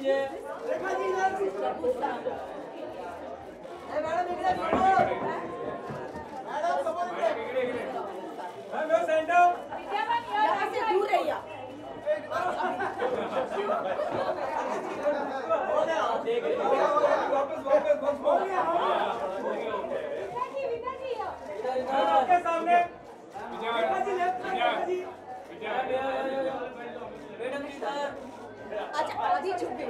लीजिए। आपके सामने अच्छा आधी छुप गई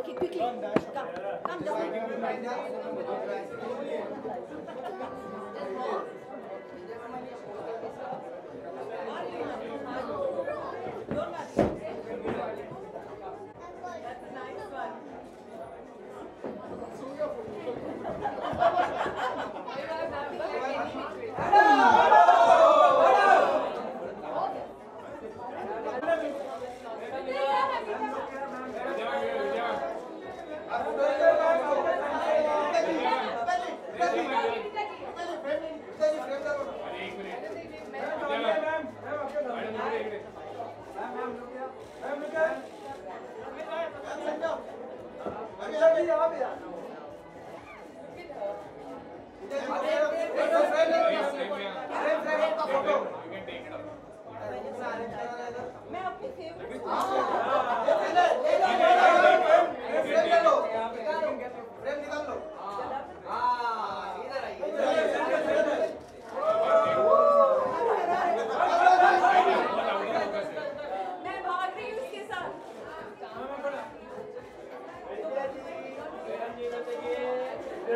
Okay, quickly. Come, come down. मैं अपनी फेवरेट मैं भाग रही हूँ उसके साथ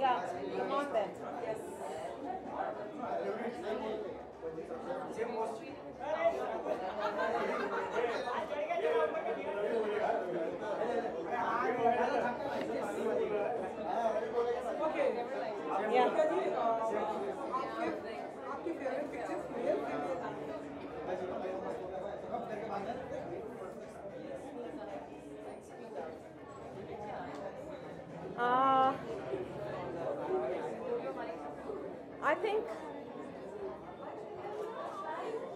Yeah, come on then. Yes. Uh, I think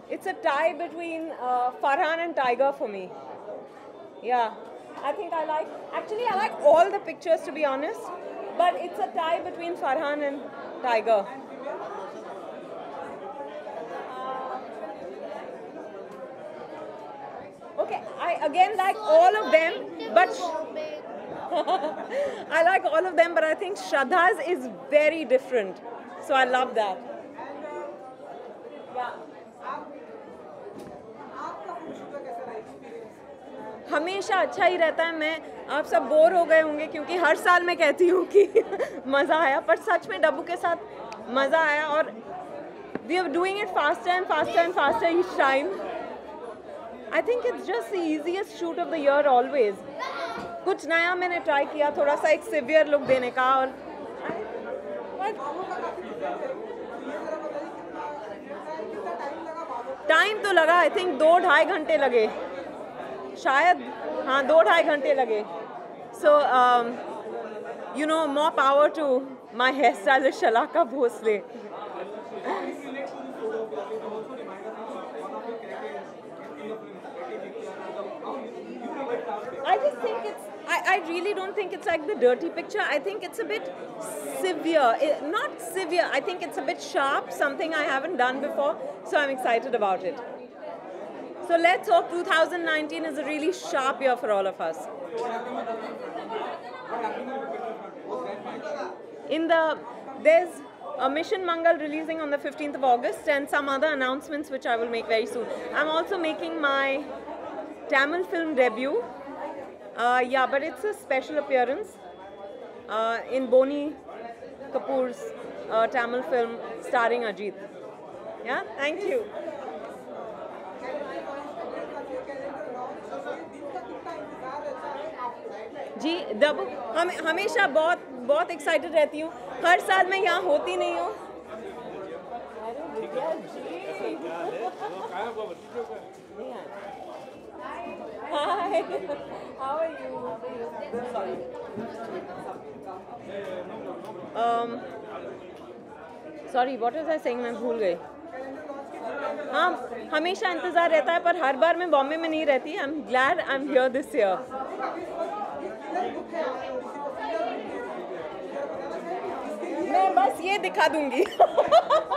it's a tie between uh, Farhan and Tiger for me. Yeah, I think I like. Actually, I like all the pictures to be honest, but it's a tie between Farhan and Tiger. Okay, I again like all of them, but I like all of them, but I think Shraddha's is very different. So I love that. Yeah. हमेशा अच्छा ही रहता है मैं आप सब bore हो गए होंगे क्योंकि हर साल मैं कहती हूँ कि मज़ा आया, पर सच में डब्बू के साथ मज़ा आया और we are doing it faster and faster and faster each time I think it's just the easiest shoot of the year always कुछ नया मैंने ट्राई किया, थोड़ा सा एक सिवियर लुक देने का और टाइम तो लगा आई थिंक दो ढाई घंटे लगे। शायद हाँ दो ढाई घंटे लगे so you know more power to my hair stylist Shalaka Bhosale I just think it's. I, I really don't think it's like the dirty picture. I think it's a bit severe. It, not severe. I think it's a bit sharp. Something I haven't done before. So I'm excited about it. So let's hope 2019 is a really sharp year for all of us. In the there's a Mission Mangal releasing on the 15th of August and some other announcements which I will make very soon. I'm also making my Tamil film debut. Uh, yeah, but it's a special appearance uh, in Boni Kapoor's uh, Tamil film starring Ajit. Yeah, thank you. जी दब हम हमेशा बहुत बहुत excited रहती हूँ हर साल मैं यहाँ होती नहीं हूँ sorry Vidya ji Hi. How are you? Sorry. Sorry, what was I saying? मैं भूल गई हाँ हमेशा इंतज़ार रहता है पर हर बार मैं बॉम्बे में नहीं रहती I am glad I am here this year मैं बस ये दिखा दूँगी।